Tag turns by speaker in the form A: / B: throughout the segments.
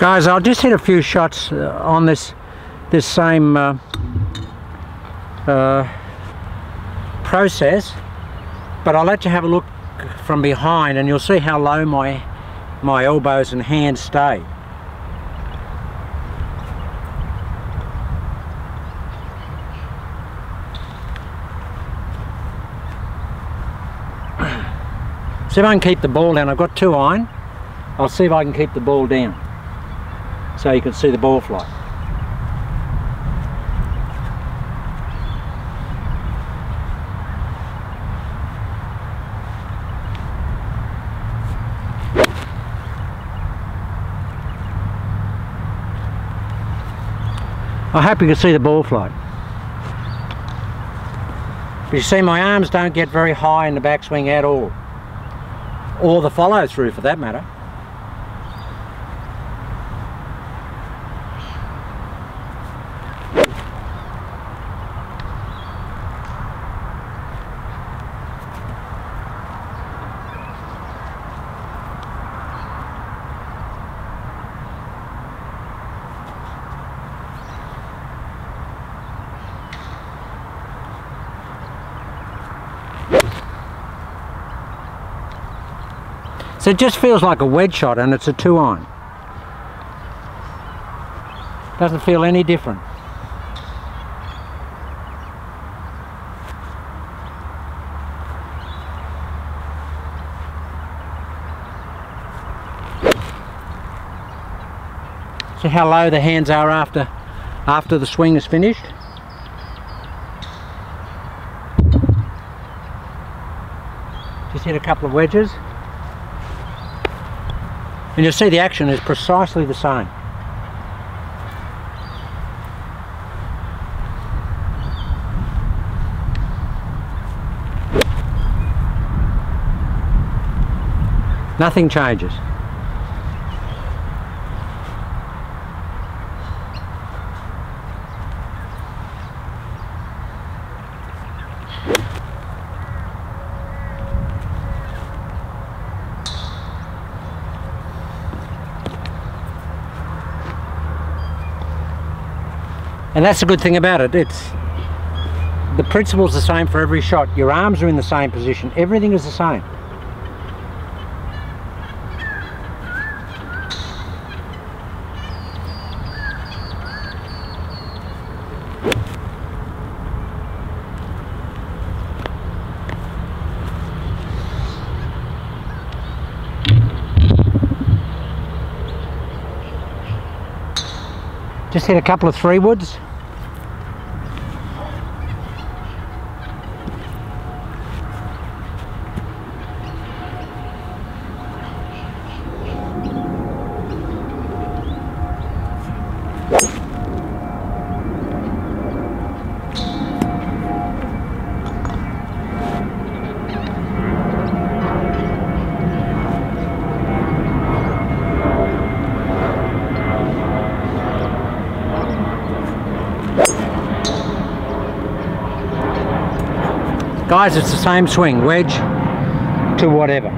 A: Guys, I'll just hit a few shots uh, on this this same uh, uh, process, but I'll let you have a look from behind and you'll see how low my my elbows and hands stay. See if I can keep the ball down. I've got two iron. I'll see if I can keep the ball down so you can see the ball fly. I hope you can see the ball fly. But you see my arms don't get very high in the backswing at all. Or the follow through for that matter. So it just feels like a wedge shot and it's a two iron. Doesn't feel any different. See how low the hands are after after the swing is finished? Just hit a couple of wedges. And you'll see the action is precisely the same. Nothing changes. And that's the good thing about it. It's the principle's the same for every shot. Your arms are in the same position. Everything is the same. Just hit a couple of three woods. Guys, it's the same swing, wedge to whatever.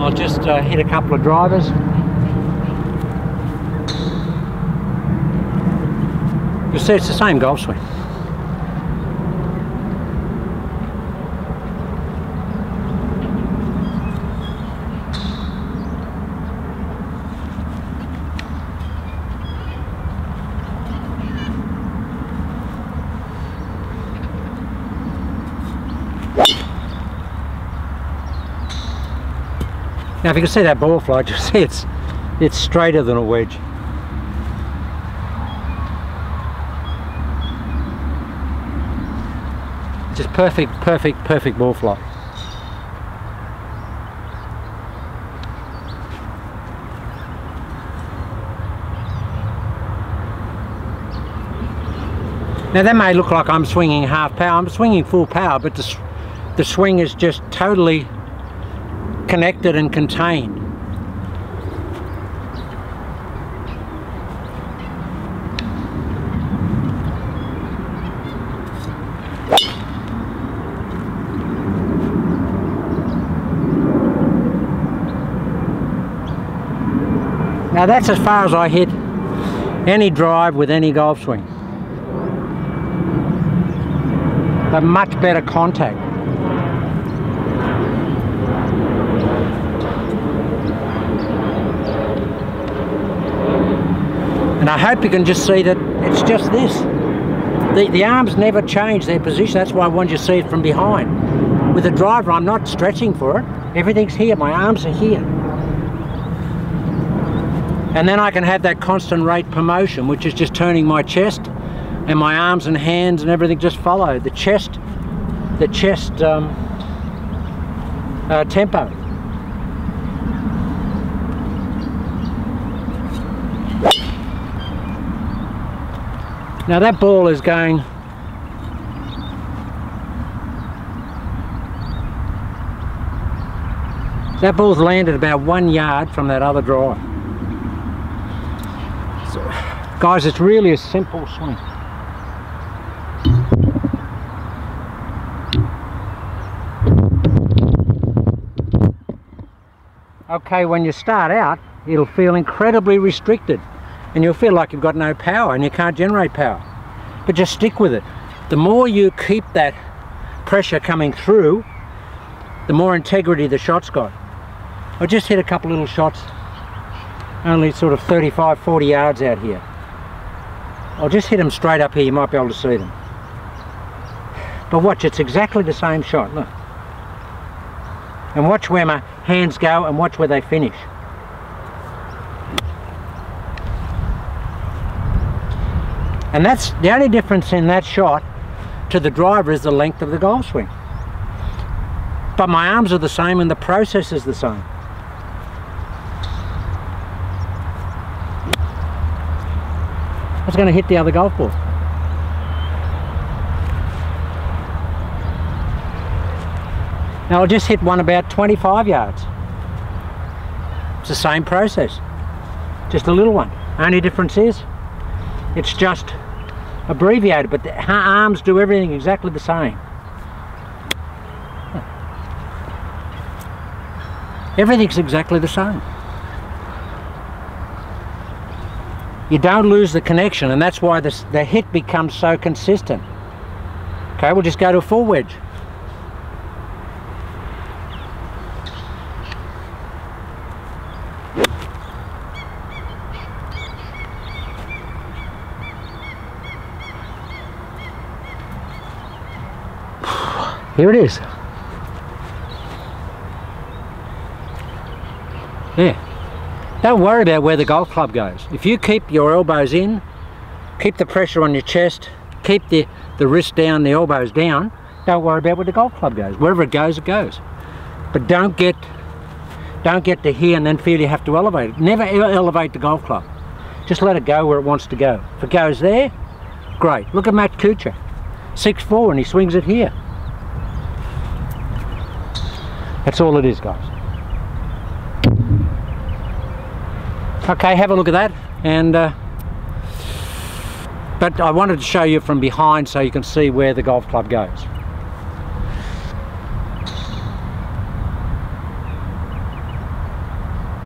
A: I'll just uh, hit a couple of drivers. You'll see it's the same golf swing. Now if you can see that ball fly, you see it's it's straighter than a wedge. Just perfect, perfect, perfect ball fly. Now that may look like I'm swinging half power, I'm swinging full power, but the, the swing is just totally connected and contained. Now that's as far as I hit any drive with any golf swing. But much better contact. I hope you can just see that it's just this. The, the arms never change their position. That's why I want you to see it from behind. With the driver, I'm not stretching for it. Everything's here. My arms are here. And then I can have that constant rate promotion, which is just turning my chest and my arms and hands and everything just follow. The chest, the chest um, uh, tempo. Now that ball is going That ball's landed about one yard from that other drive. So, guys, it's really a simple swing. Okay, when you start out, it'll feel incredibly restricted and you'll feel like you've got no power and you can't generate power. But just stick with it. The more you keep that pressure coming through, the more integrity the shot's got. I just hit a couple little shots, only sort of 35, 40 yards out here. I'll just hit them straight up here, you might be able to see them. But watch, it's exactly the same shot, look. And watch where my hands go and watch where they finish. And that's the only difference in that shot to the driver is the length of the golf swing. But my arms are the same and the process is the same. I was going to hit the other golf ball. Now I'll just hit one about 25 yards. It's the same process, just a little one. Only difference is it's just abbreviated, but the arms do everything exactly the same. Everything's exactly the same. You don't lose the connection, and that's why this, the hit becomes so consistent. Okay, we'll just go to a full wedge. Here it is. Yeah. Don't worry about where the golf club goes. If you keep your elbows in, keep the pressure on your chest, keep the, the wrist down, the elbows down, don't worry about where the golf club goes. Wherever it goes, it goes. But don't get don't get to here and then feel you have to elevate it. Never ever elevate the golf club. Just let it go where it wants to go. If it goes there, great. Look at Matt Kuchar. 6'4", and he swings it here. That's all it is, guys. Okay, have a look at that. And uh, But I wanted to show you from behind so you can see where the golf club goes.